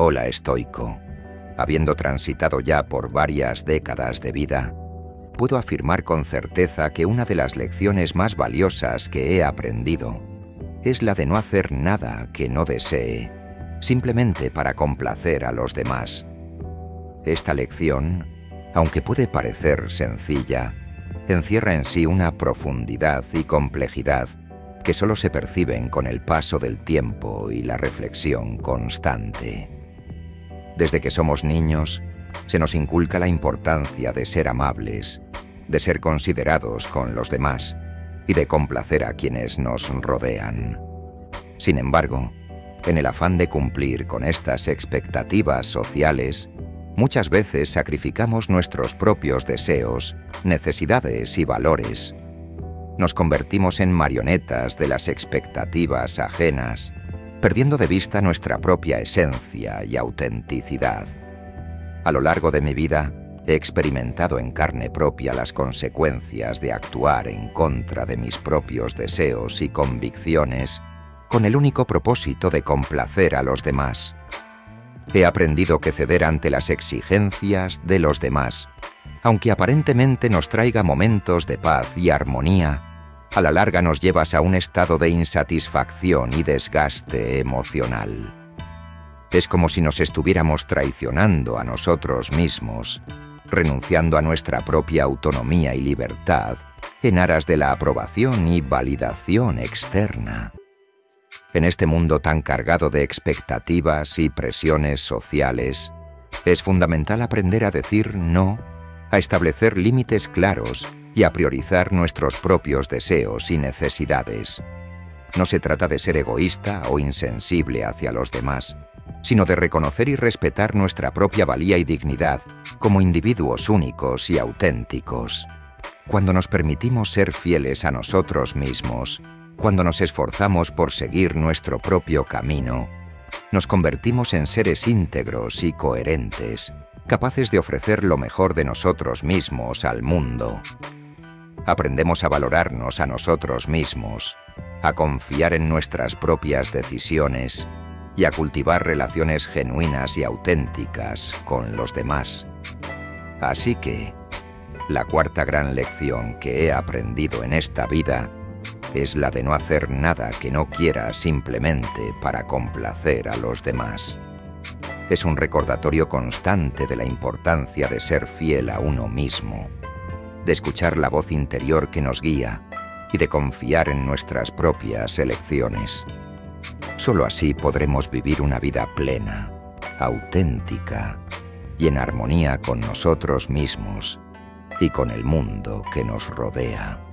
Hola estoico. Habiendo transitado ya por varias décadas de vida, puedo afirmar con certeza que una de las lecciones más valiosas que he aprendido es la de no hacer nada que no desee, simplemente para complacer a los demás. Esta lección, aunque puede parecer sencilla, encierra en sí una profundidad y complejidad que solo se perciben con el paso del tiempo y la reflexión constante. Desde que somos niños, se nos inculca la importancia de ser amables, de ser considerados con los demás y de complacer a quienes nos rodean. Sin embargo, en el afán de cumplir con estas expectativas sociales, muchas veces sacrificamos nuestros propios deseos, necesidades y valores nos convertimos en marionetas de las expectativas ajenas, perdiendo de vista nuestra propia esencia y autenticidad. A lo largo de mi vida, he experimentado en carne propia las consecuencias de actuar en contra de mis propios deseos y convicciones con el único propósito de complacer a los demás. He aprendido que ceder ante las exigencias de los demás, aunque aparentemente nos traiga momentos de paz y armonía, a la larga nos llevas a un estado de insatisfacción y desgaste emocional. Es como si nos estuviéramos traicionando a nosotros mismos, renunciando a nuestra propia autonomía y libertad en aras de la aprobación y validación externa. En este mundo tan cargado de expectativas y presiones sociales, es fundamental aprender a decir no, a establecer límites claros y a priorizar nuestros propios deseos y necesidades. No se trata de ser egoísta o insensible hacia los demás, sino de reconocer y respetar nuestra propia valía y dignidad como individuos únicos y auténticos. Cuando nos permitimos ser fieles a nosotros mismos, cuando nos esforzamos por seguir nuestro propio camino, nos convertimos en seres íntegros y coherentes, capaces de ofrecer lo mejor de nosotros mismos al mundo aprendemos a valorarnos a nosotros mismos, a confiar en nuestras propias decisiones y a cultivar relaciones genuinas y auténticas con los demás. Así que, la cuarta gran lección que he aprendido en esta vida es la de no hacer nada que no quiera simplemente para complacer a los demás. Es un recordatorio constante de la importancia de ser fiel a uno mismo de escuchar la voz interior que nos guía y de confiar en nuestras propias elecciones. Solo así podremos vivir una vida plena, auténtica y en armonía con nosotros mismos y con el mundo que nos rodea.